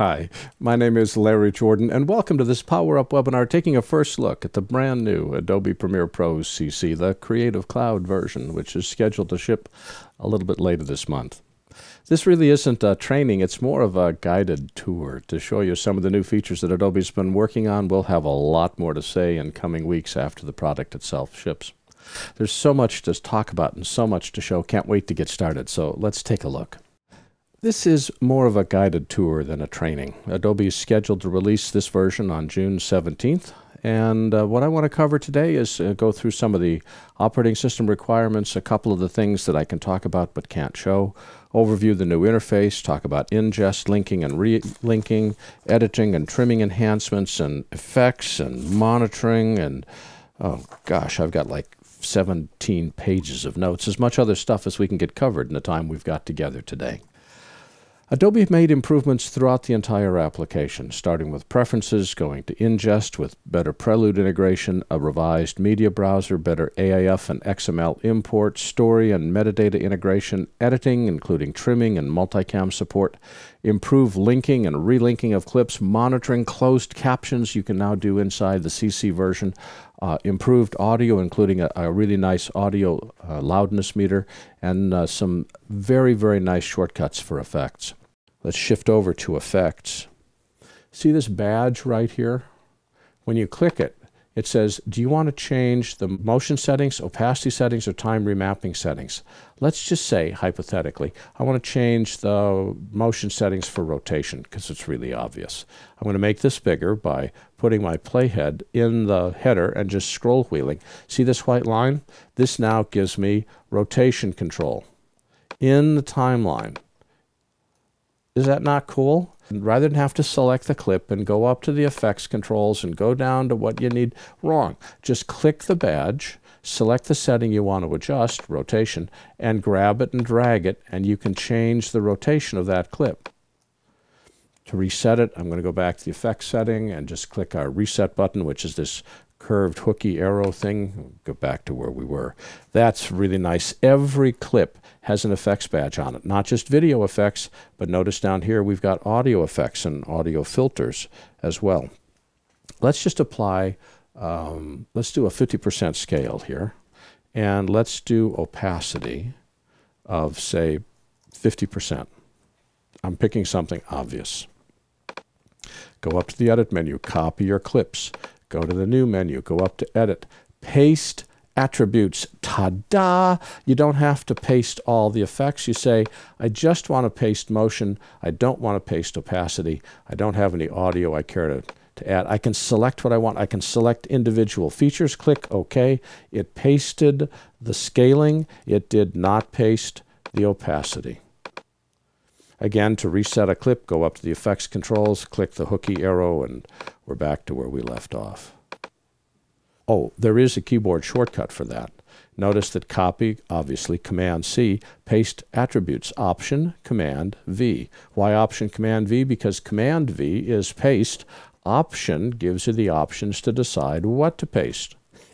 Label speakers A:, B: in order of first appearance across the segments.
A: Hi, my name is Larry Jordan, and welcome to this Power Up webinar taking a first look at the brand new Adobe Premiere Pro CC, the Creative Cloud version, which is scheduled to ship a little bit later this month. This really isn't a training, it's more of a guided tour to show you some of the new features that Adobe's been working on. We'll have a lot more to say in coming weeks after the product itself ships. There's so much to talk about and so much to show. Can't wait to get started, so let's take a look. This is more of a guided tour than a training. Adobe is scheduled to release this version on June 17th. And uh, what I want to cover today is uh, go through some of the operating system requirements, a couple of the things that I can talk about but can't show, overview the new interface, talk about ingest, linking and relinking, editing and trimming enhancements, and effects and monitoring. And oh gosh, I've got like 17 pages of notes, as much other stuff as we can get covered in the time we've got together today. Adobe made improvements throughout the entire application, starting with preferences, going to ingest with better Prelude integration, a revised media browser, better AIF and XML import, story and metadata integration, editing, including trimming and multicam support, improved linking and relinking of clips, monitoring closed captions you can now do inside the CC version, uh, improved audio, including a, a really nice audio uh, loudness meter, and uh, some very, very nice shortcuts for effects. Let's shift over to effects. See this badge right here? When you click it, it says, do you want to change the motion settings, opacity settings, or time remapping settings? Let's just say, hypothetically, I want to change the motion settings for rotation because it's really obvious. I'm going to make this bigger by putting my playhead in the header and just scroll wheeling. See this white line? This now gives me rotation control in the timeline. Is that not cool? Rather than have to select the clip and go up to the effects controls and go down to what you need, wrong. Just click the badge, select the setting you want to adjust, rotation, and grab it and drag it, and you can change the rotation of that clip. To reset it, I'm going to go back to the effects setting and just click our reset button, which is this curved hooky arrow thing. Go back to where we were. That's really nice. Every clip has an effects badge on it, not just video effects, but notice down here we've got audio effects and audio filters as well. Let's just apply, um, let's do a 50% scale here, and let's do opacity of, say, 50%. I'm picking something obvious. Go up to the Edit menu, copy your clips, Go to the New menu, go up to Edit, Paste Attributes. Ta-da! You don't have to paste all the effects. You say, I just want to paste motion. I don't want to paste opacity. I don't have any audio I care to, to add. I can select what I want. I can select individual features. Click OK. It pasted the scaling. It did not paste the opacity. Again, to reset a clip, go up to the effects controls, click the hooky arrow, and we're back to where we left off. Oh, there is a keyboard shortcut for that. Notice that copy, obviously, Command C, paste attributes, Option, Command V. Why Option, Command V? Because Command V is paste. Option gives you the options to decide what to paste.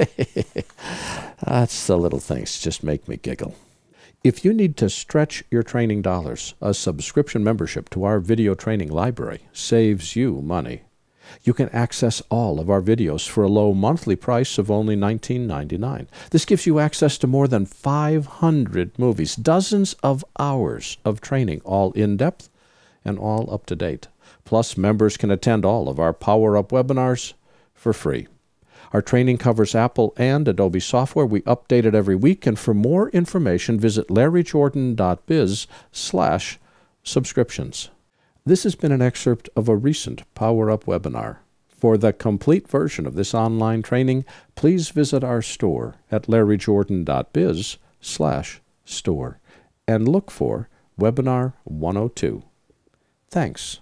A: That's the little things, just make me giggle. If you need to stretch your training dollars, a subscription membership to our video training library saves you money. You can access all of our videos for a low monthly price of only $19.99. This gives you access to more than 500 movies, dozens of hours of training, all in depth and all up to date. Plus, members can attend all of our Power Up webinars for free. Our training covers Apple and Adobe software. We update it every week, and for more information, visit larryjordan.biz slash subscriptions. This has been an excerpt of a recent Power Up webinar. For the complete version of this online training, please visit our store at larryjordan.biz slash store and look for Webinar 102. Thanks.